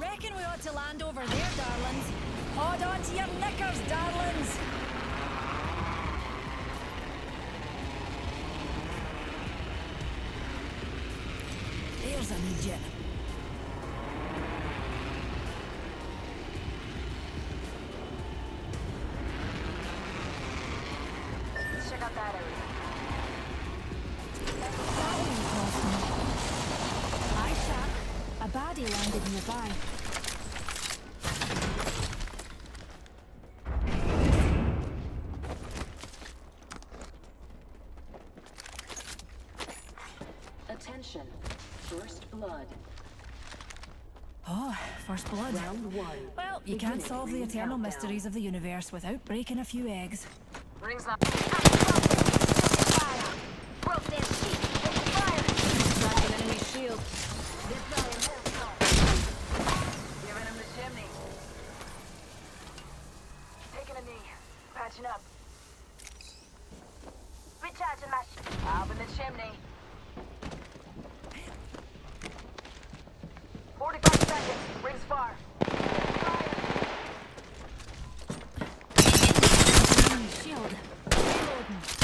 Reckon we ought to land over there, darlings. Hold on to your knickers, darlings. There's new landed nearby. Attention. First blood. Oh, first blood. Round one. Well, you can't solve the eternal mysteries of the universe without breaking a few eggs. Rings not. Fire! Broke their sheet. Taking fire! Crack an enemy shield. Deploying Hellstorm. Giving him the chimney. Taking a knee. Patching up. Recharging my sh- Up in the chimney. 45 seconds. Rings far. Fire! Shield. Reloading.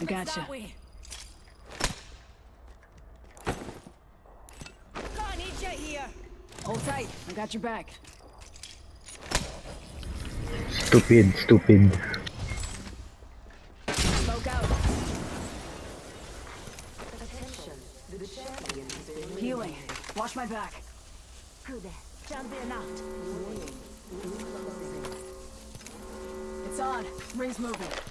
I orbits gotcha. that way. God, I need you here. Hold tight. I got your back. Stupid, stupid. Smoke out. Attention. The champion has been healing. Watch my back. Good. Can't be enough. It's on. Rings moving.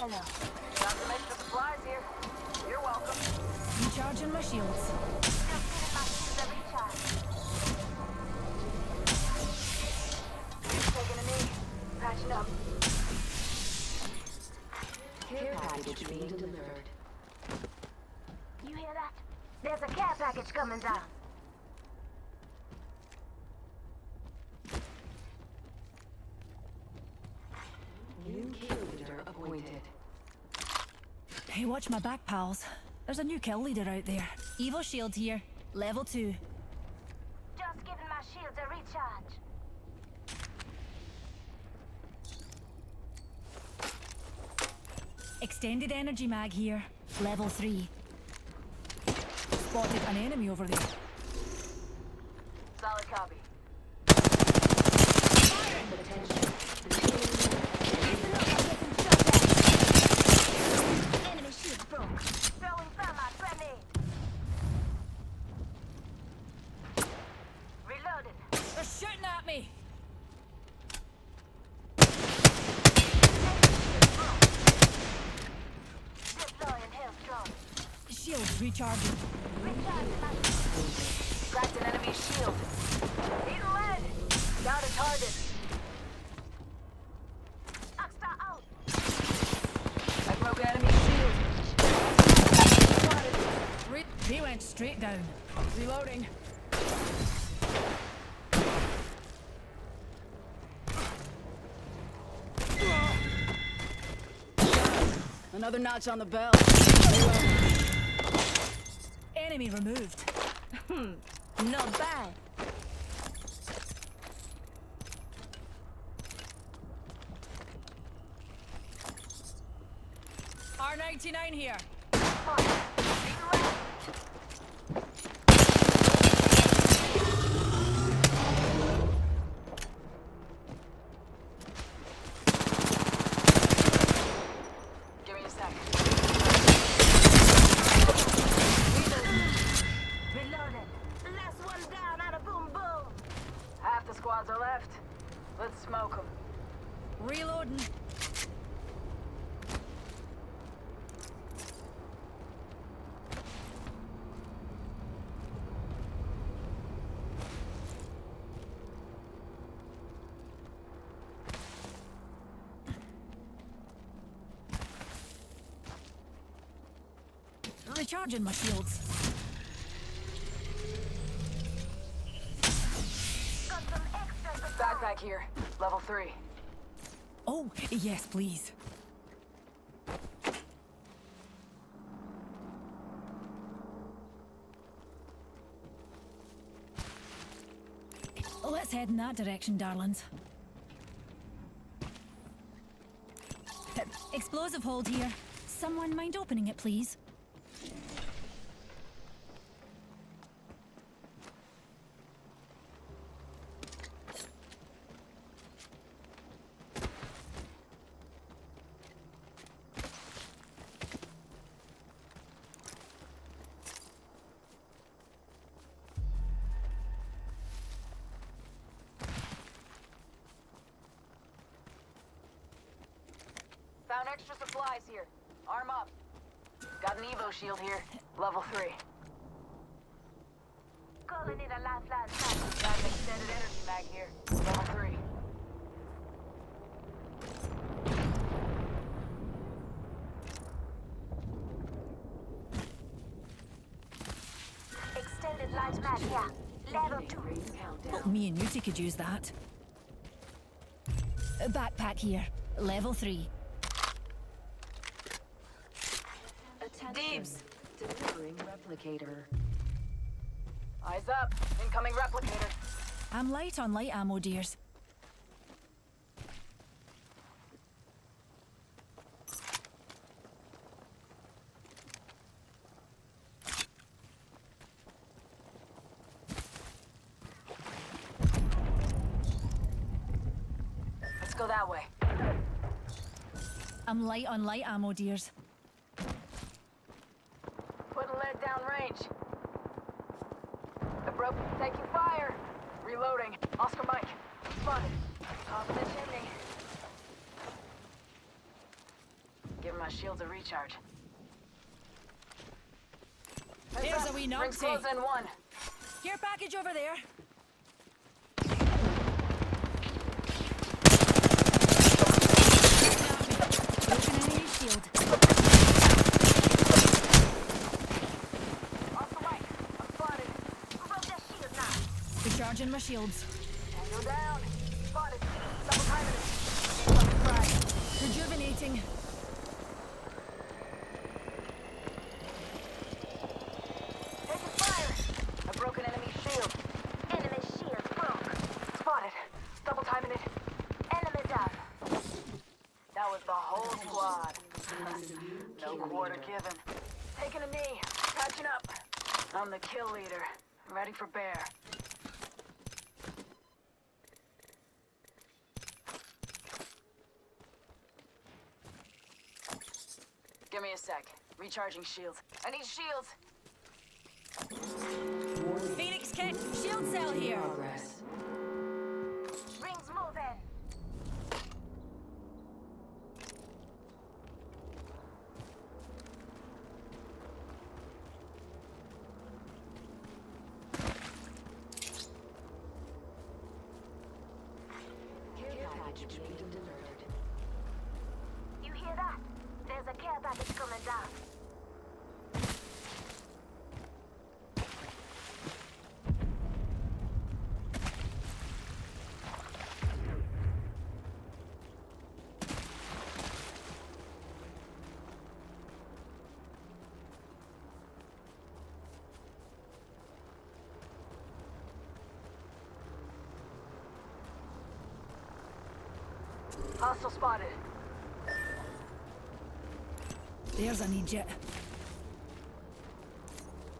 You're welcome. Recharging my shields. Patching up. Care package being delivered. You hear that? There's a care package coming down. New leader appointed. Hey, watch my back, pals. There's a new kill leader out there. Evo shield here. Level 2. Just giving my shields a recharge. Extended energy mag here. Level 3. Spotted an enemy over there. Solid copy. Attention. The team Listen up, I'm getting shot at. Enemy shield broke. Throwing thermite grenade. Reloading. They're shooting at me! Deploying Hellstorm. Shields recharging. Cracked an enemy shield. Eating lead. Got a target. Oxstar out. I broke enemy shield. He went straight down. reloading. Another notch on the belt. Enemy removed. Hmm, not bad. R99 here. Give me a second. Reloading. Last one down on a boom boom. Half the squads are left. Let's smoke them. Reloading. Recharging my shields. Got some extra Backpack here. Level three. Oh, yes, please. Let's head in that direction, darlings. Explosive hold here. Someone mind opening it, please? Found extra supplies here. Arm up. Got an Evo shield here. Level three. Calling in a lifeline. Got an extended energy mag here. Level three. Extended light mag here. Level two. Oh, me and Muti could use that. A backpack here. Level 3. Deebs. Delivering replicator. Eyes up. Incoming replicator. I'm light on light ammo, dears. Let's go that way. I'm light on light ammo, dears. Putting lead down range. The rope taking fire. Reloading. Oscar Mike. Spotted. Top of the chimney. Give my shields a recharge. There's a wee Rings close in one. Care package over there. Shield. Oscar Mike. I'm spotted. Broke their shield now. Recharging my shields. Tango down. Spotted. Double timing it. Incoming frag. Rejuvenating. Taking fire. A broken enemy shield. Enemy shield broke. Spotted. Double timing it. Enemy down. That was the whole squad. No quarter given. Taking a knee. Patching up. I'm the kill leader. Ready for bear. Give me a sec. Recharging shields. I need shields. Phoenix kit. Shield cell here. Progress. Rings moving. Care package being delivered. You hear that? There's a care package coming down. Hostile spotted. There's an Egypt.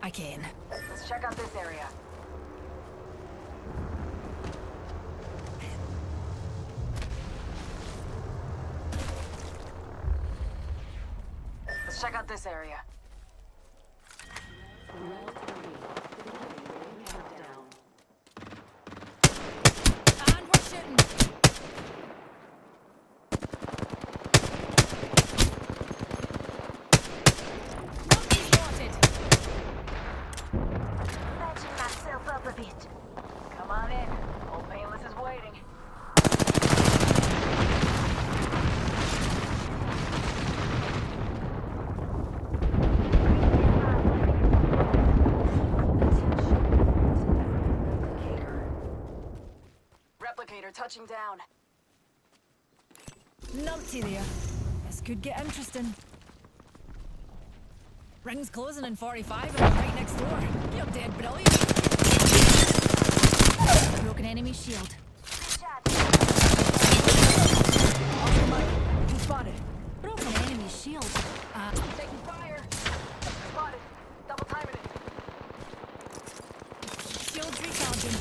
I can. Let's check out this area. Let's check out this area. Round three. Beginning ring countdown. And we're shooting. Monkey spotted. Patching myself up a bit. Come on in. Old Painless is waiting. replicator touching down. Numpty there. This could get interesting. Ring's closing in 45 and right next door. You're dead brilliant. Broken enemy shield. Mine. You spotted. Broken enemy shield. Uh, Taking fire. Spotted. Double timing it. shields recharging.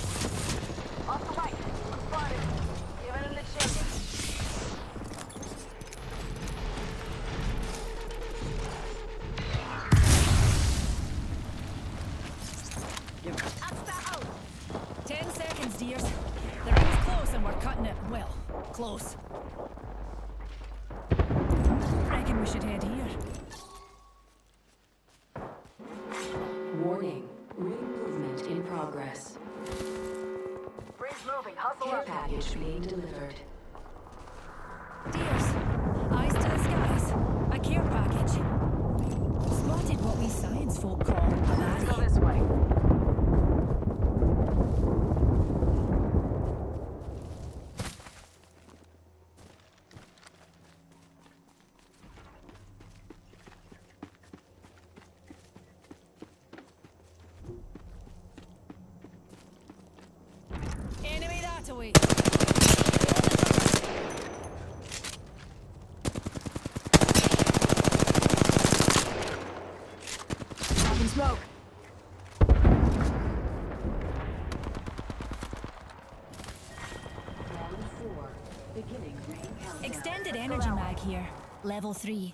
Off the right. I'm spotted. Giving it a chance. Ten seconds, dears. The ring's close and we're cutting it. Well, close. Reckon we should head here. Warning. Ring movement in progress. Ring's moving. Hustle Care up. package being delivered. Dears, eyes to the skies. A care package. Spotted what we science folk call a Go this way. Enemy that smoke. Round four. Beginning. Extended energy mag here. Level 3.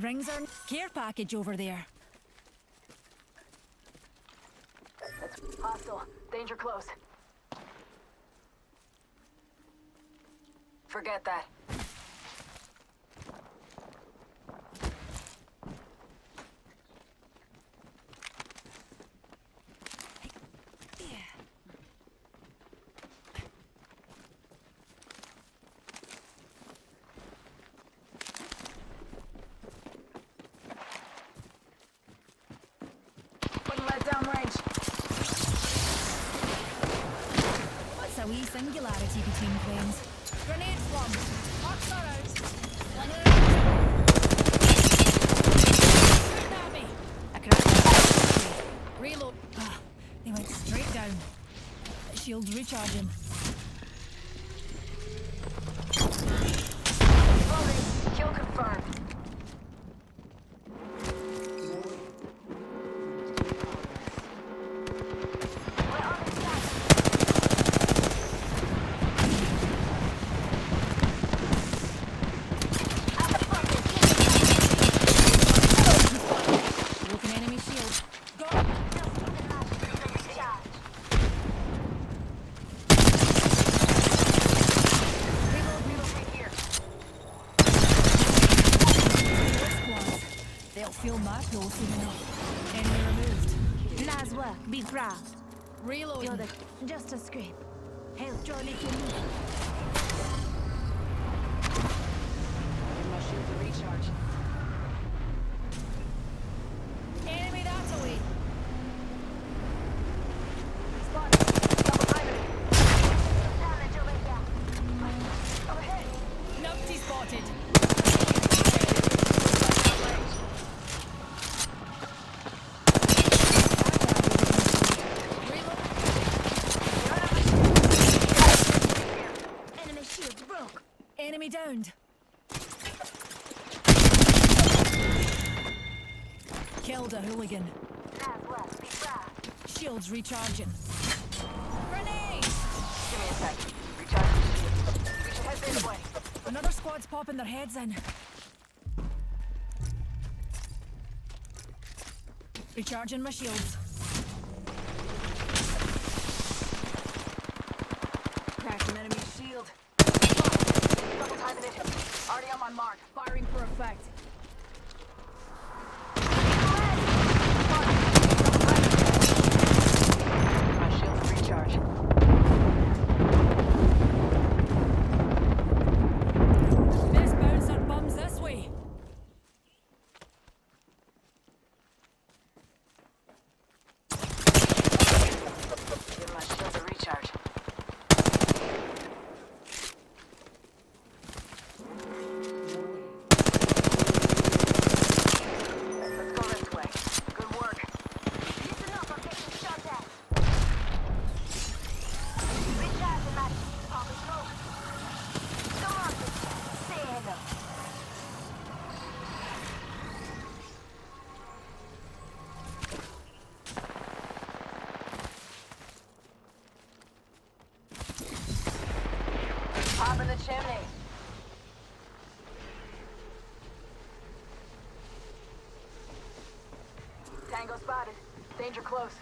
The rings are care package over there. Hostile. Danger close. Forget that. What's singularity between planes? Grenade. Shoot at me. I. Reload. Ah, they went straight down. Shields recharging. Loading. Kill confirmed. We're on the side. Out the bucket. Broken enemy shield. Go. Charge. Reload, reload. Right here. Squads. They'll feel my pull soon enough. Enemy removed. Nice work. Be proud. Reload. You're the just a scrape. Hail Charlie to me. Recharge. Enemy that away. Spot. Double timing it. Damage over here. Overhead. Numpty spotted. Reload. Enemy shields broke. Enemy downed. Killed a hooligan. Nice work. Be proud. Shields recharging. Grenade! Give me a sec. Recharge the shield. We should head this way. Another squad's popping their heads in. Recharging my shields. Tango spotted. Danger close.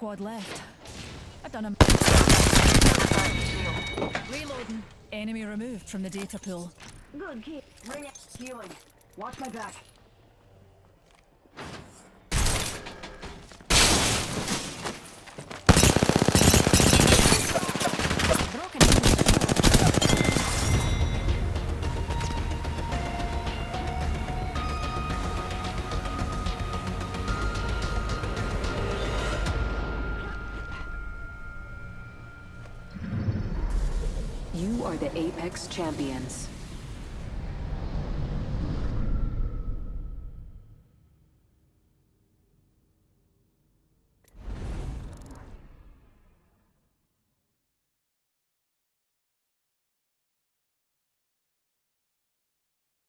squad left. I've done him. Reloading. Enemy removed from the data pool. Good kid. Bring it. Healing. Watch my back. Apex Champions.